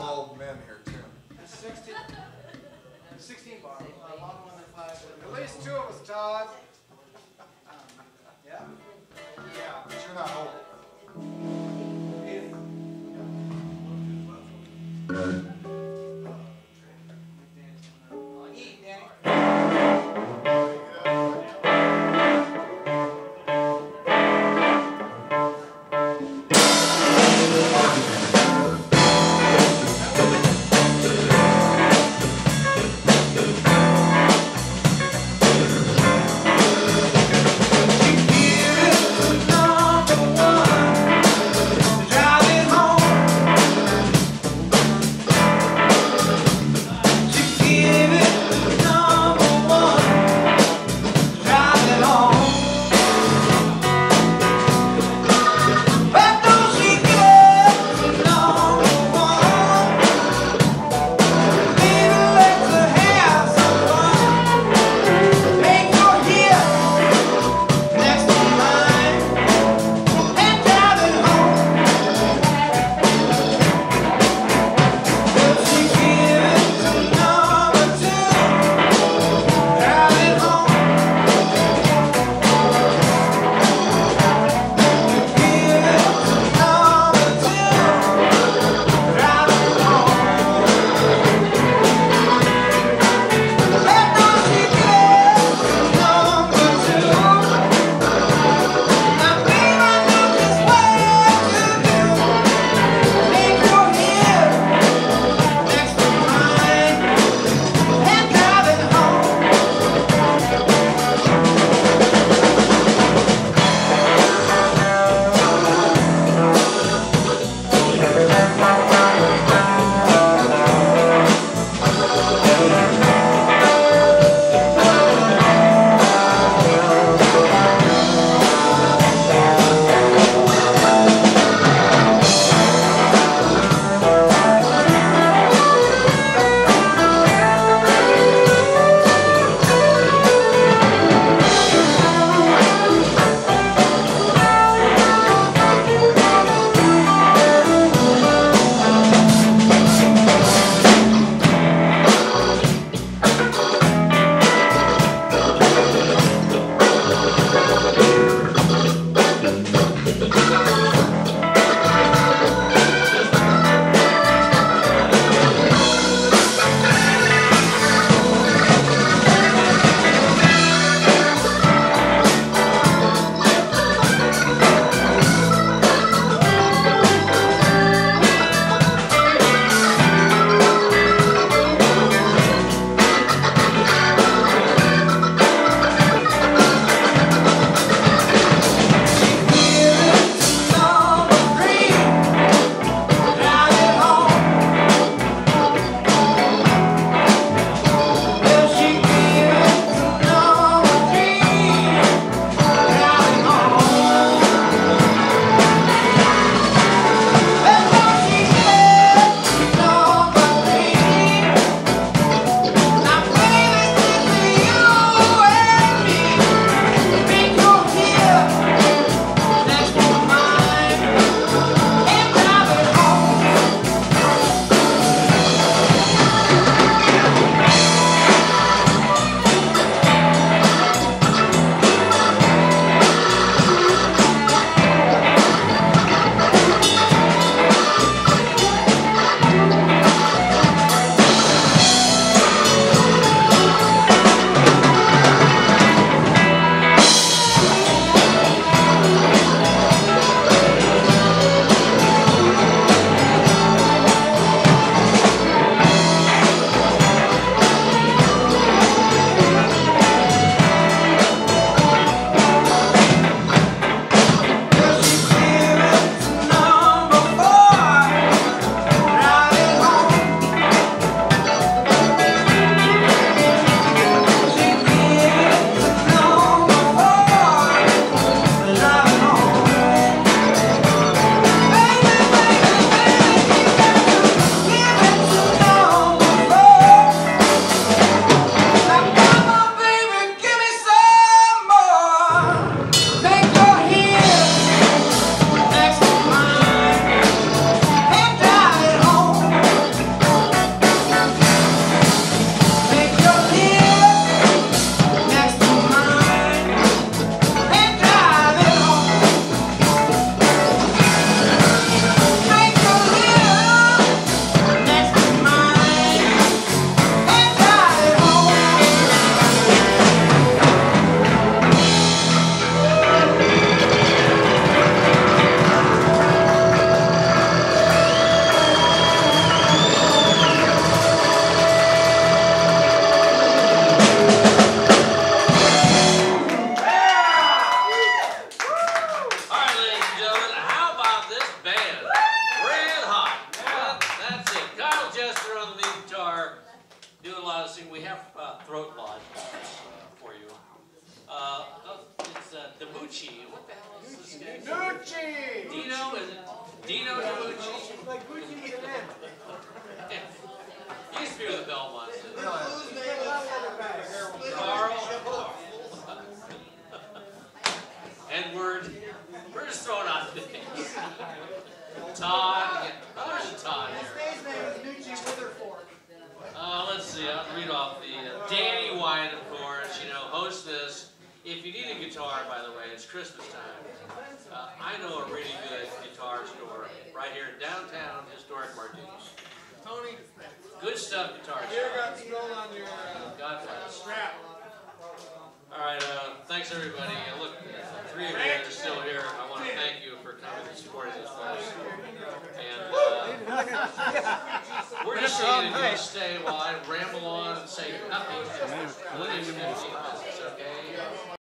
old men here too. 16, 16 bar. Uh, long one and five. At least two of us, Todd. doing a lot of singing. We have uh, throat lodge uh, for you. Uh, oh, it's uh, Dabucci. What the hell is this guy? Dabucci! Dino, is it? Dino Dabucci? Like Gucci with an M. He used to be with the Belmont. Guitar, by the way, it's Christmas time. Uh, I know a really good guitar store right here in downtown historic Martinez. Tony, Good stuff, guitar beer store. got spilled on your uh, God bless. strap. All right, uh, thanks everybody. Uh, look, three of you are still here. I want to thank you for coming and supporting this place. And uh, we're just seeing if you'll stay while I ramble on and say nothing